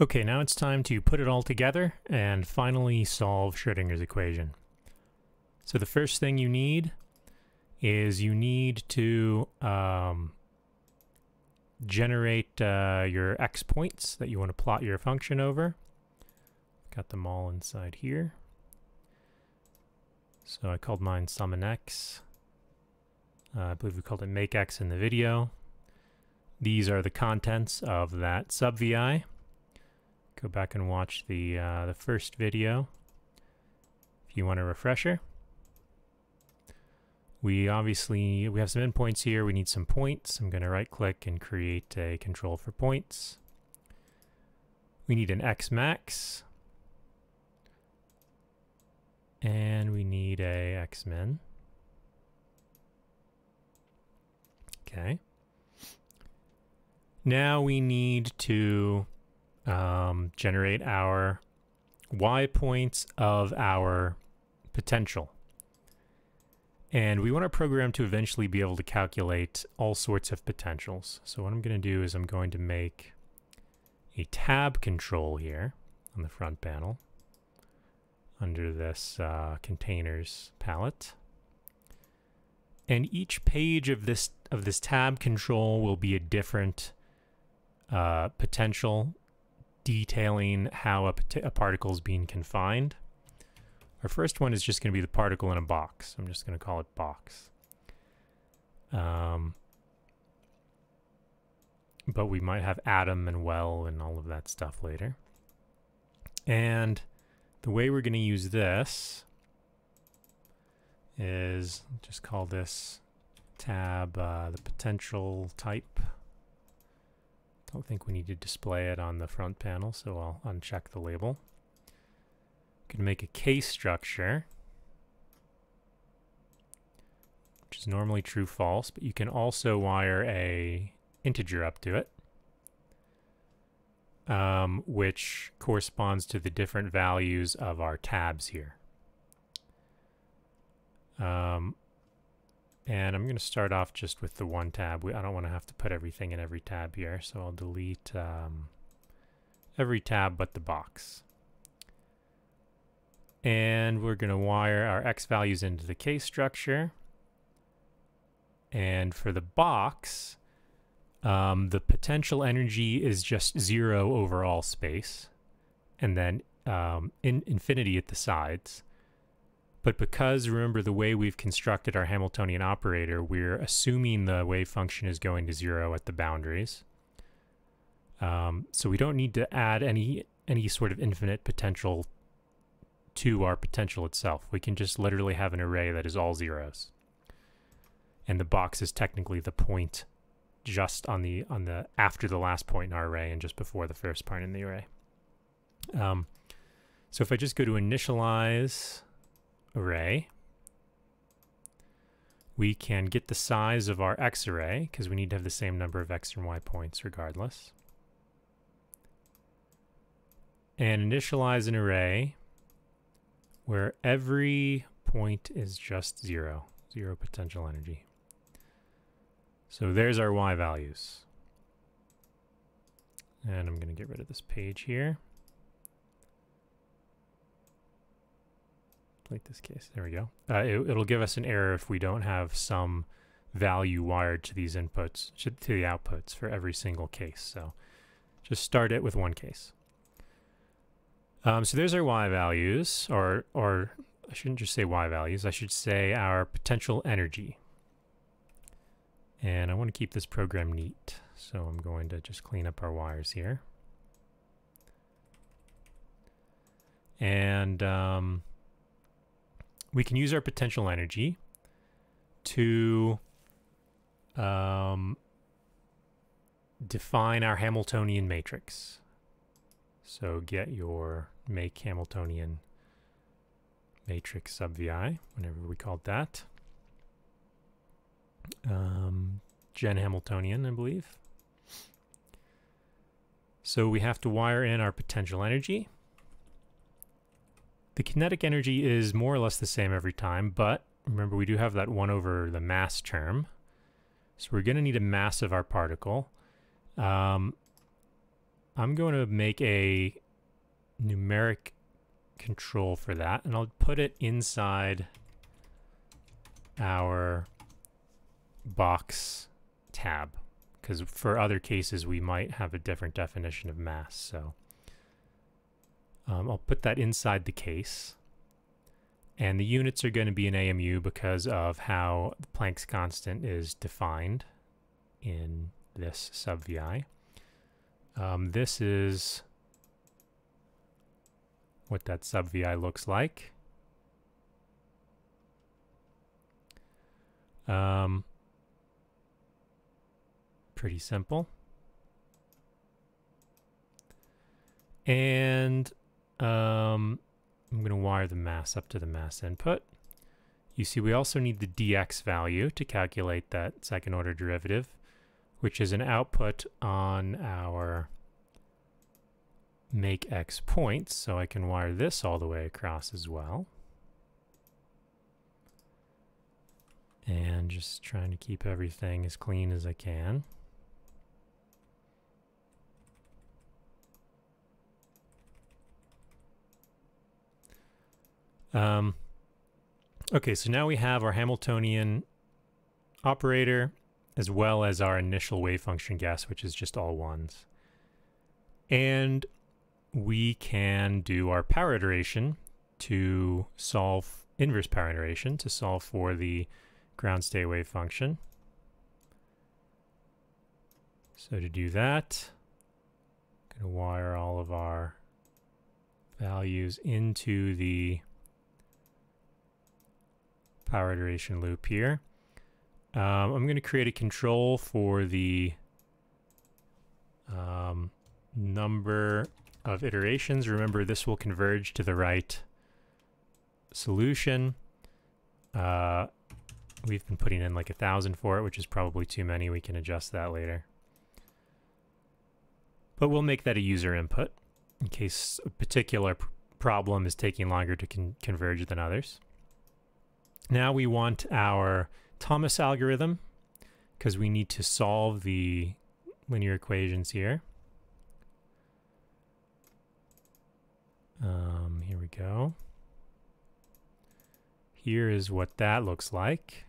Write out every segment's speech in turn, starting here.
Okay, now it's time to put it all together and finally solve Schrodinger's equation. So the first thing you need is you need to um, generate uh, your x points that you want to plot your function over. Got them all inside here. So I called mine sum and x. Uh, I believe we called it make x in the video. These are the contents of that sub VI. Go back and watch the uh, the first video if you want a refresher. We obviously we have some endpoints here. We need some points. I'm going to right click and create a control for points. We need an x max. And we need a x min. Okay. Now we need to um, generate our y points of our potential. And we want our program to eventually be able to calculate all sorts of potentials. So what I'm going to do is I'm going to make a tab control here on the front panel under this uh, containers palette. And each page of this of this tab control will be a different uh, potential detailing how a, a particle is being confined. Our first one is just going to be the particle in a box. I'm just going to call it box. Um, but we might have atom and well and all of that stuff later. And the way we're going to use this is just call this tab uh, the potential type. Don't think we need to display it on the front panel, so I'll uncheck the label. Can make a case structure, which is normally true false, but you can also wire a integer up to it, um, which corresponds to the different values of our tabs here. Um, and I'm going to start off just with the one tab. We, I don't want to have to put everything in every tab here, so I'll delete um, every tab but the box. And we're going to wire our x values into the case structure. And for the box, um, the potential energy is just zero over all space, and then um, in infinity at the sides. But because, remember, the way we've constructed our Hamiltonian operator, we're assuming the wave function is going to zero at the boundaries. Um, so we don't need to add any any sort of infinite potential to our potential itself. We can just literally have an array that is all zeros. And the box is technically the point just on the on the after the last point in our array and just before the first point in the array. Um, so if I just go to initialize array, we can get the size of our x array, because we need to have the same number of x and y points regardless. And initialize an array where every point is just zero, zero potential energy. So there's our y values. And I'm going to get rid of this page here. Delete this case. There we go. Uh, it, will give us an error if we don't have some value wired to these inputs, to the outputs for every single case. So just start it with one case. Um, so there's our y values, or, or I shouldn't just say y values, I should say our potential energy. And I want to keep this program neat, so I'm going to just clean up our wires here. And um, we can use our potential energy to um, define our Hamiltonian matrix. So get your make Hamiltonian matrix sub VI, whenever we called that. Um, Gen Hamiltonian, I believe. So we have to wire in our potential energy. The kinetic energy is more or less the same every time, but remember we do have that 1 over the mass term. So we're going to need a mass of our particle. Um, I'm going to make a numeric control for that, and I'll put it inside our box tab because for other cases we might have a different definition of mass. So um, I'll put that inside the case. And the units are going to be an AMU because of how Planck's constant is defined in this sub VI. Um, this is what that sub VI looks like. Um, pretty simple. And um, I'm going to wire the mass up to the mass input. You see we also need the dx value to calculate that second order derivative, which is an output on our make x points. So I can wire this all the way across as well. And just trying to keep everything as clean as I can. Um, okay, so now we have our Hamiltonian operator as well as our initial wave function guess, which is just all ones. And we can do our power iteration to solve inverse power iteration to solve for the ground state wave function. So to do that, I'm going to wire all of our values into the power iteration loop here. Um, I'm going to create a control for the um, number of iterations. Remember, this will converge to the right solution. Uh, we've been putting in like a thousand for it, which is probably too many. We can adjust that later. But we'll make that a user input in case a particular problem is taking longer to con converge than others. Now we want our Thomas algorithm because we need to solve the linear equations here. Um, here we go. Here is what that looks like.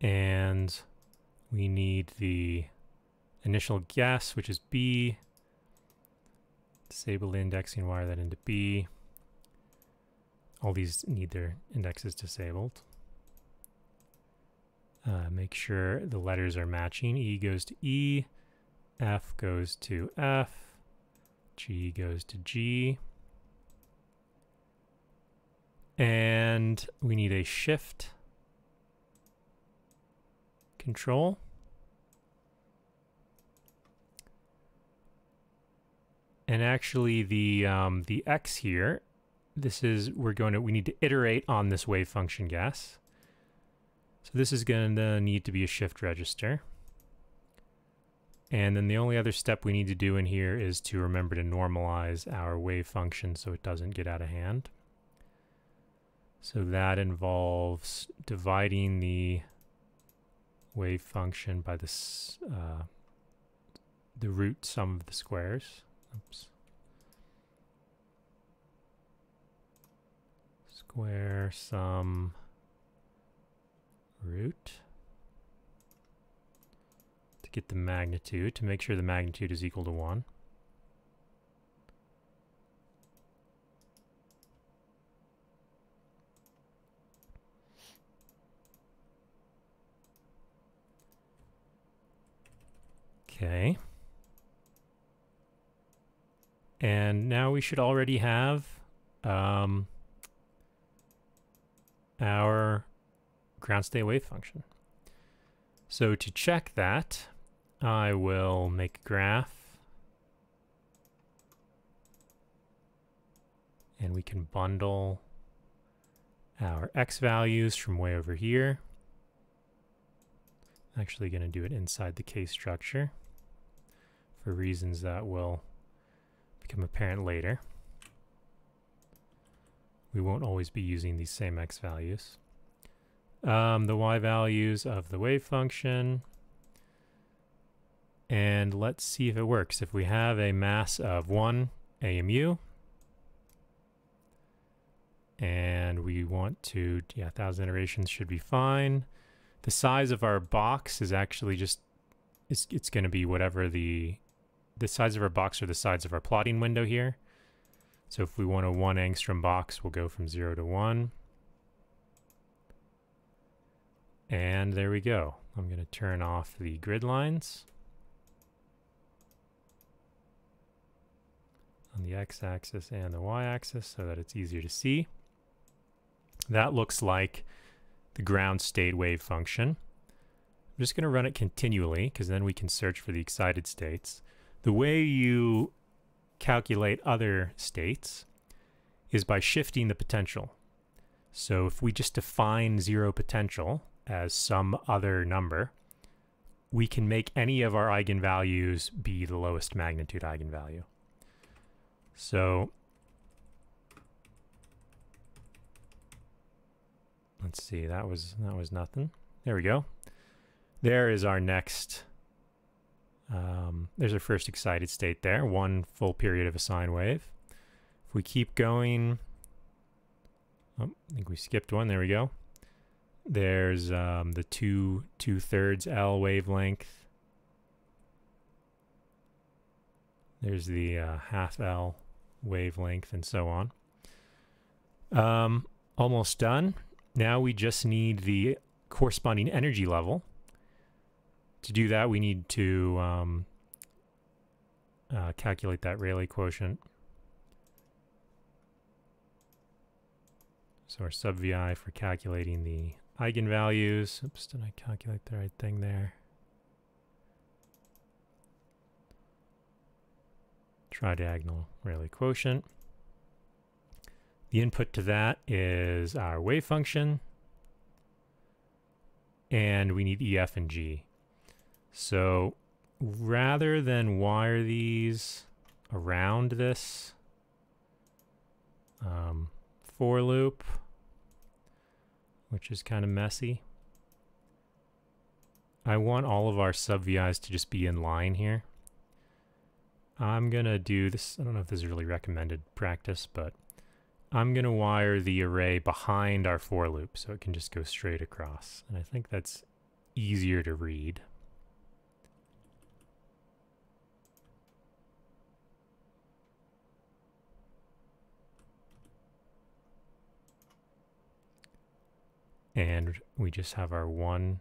And we need the initial guess, which is B. Disable indexing, wire that into B. All these need their indexes disabled. Uh, make sure the letters are matching. E goes to E, F goes to F, G goes to G. And we need a shift control. And actually the um, the X here, this is, we're going to, we need to iterate on this wave function guess. So this is going to need to be a shift register. And then the only other step we need to do in here is to remember to normalize our wave function so it doesn't get out of hand. So that involves dividing the wave function by this, uh, the root sum of the squares. Oops. Square sum root to get the magnitude, to make sure the magnitude is equal to 1. Okay. And now we should already have um, our ground state wave function. So to check that, I will make a graph. And we can bundle our x values from way over here. Actually going to do it inside the case structure for reasons that will become apparent later. We won't always be using these same x values. um, the y values of the wave function. And let's see if it works. If we have a mass of 1 AMU, and we want to, yeah, 1,000 iterations should be fine. The size of our box is actually just, it's, it's going to be whatever the, the size of our box or the size of our plotting window here. So if we want a 1 angstrom box, we'll go from 0 to 1. And there we go. I'm going to turn off the grid lines. on the x-axis and the y-axis so that it's easier to see. That looks like the ground state wave function. I'm just going to run it continually because then we can search for the excited states. The way you calculate other states is by shifting the potential. So if we just define zero potential, as some other number, we can make any of our eigenvalues be the lowest magnitude eigenvalue. So let's see, that was that was nothing. There we go. There is our next um, there's our first excited state there, one full period of a sine wave. If we keep going, oh, I think we skipped one, there we go. There's um, the two two thirds L wavelength. There's the uh, half L wavelength and so on. Um, almost done. Now we just need the corresponding energy level. To do that, we need to um, uh, calculate that Rayleigh quotient. So our sub VI for calculating the eigenvalues. Oops, did I calculate the right thing there? Tridiagonal Rayleigh quotient. The input to that is our wave function. And we need EF and G. So rather than wire these around this um, for loop, which is kind of messy. I want all of our sub VIs to just be in line here. I'm going to do this. I don't know if this is really recommended practice, but I'm going to wire the array behind our for loop so it can just go straight across. And I think that's easier to read. And we just have our one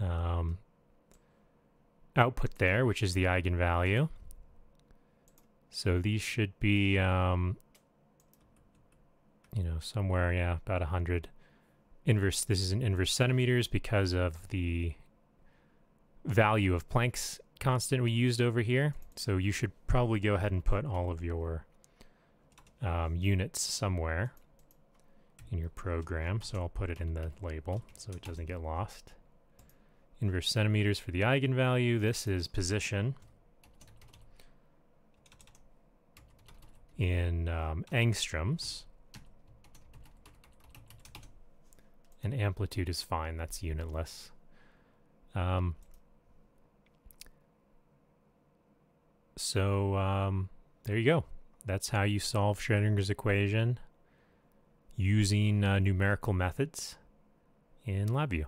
um, output there, which is the eigenvalue. So these should be, um, you know, somewhere, yeah, about 100 inverse. This is in inverse centimeters because of the value of Planck's constant we used over here. So you should probably go ahead and put all of your um, units somewhere in your program. So I'll put it in the label so it doesn't get lost. Inverse centimeters for the eigenvalue. This is position in um, angstroms. And amplitude is fine. That's unitless. Um, so um, there you go. That's how you solve Schrodinger's equation using uh, numerical methods in LabVIEW.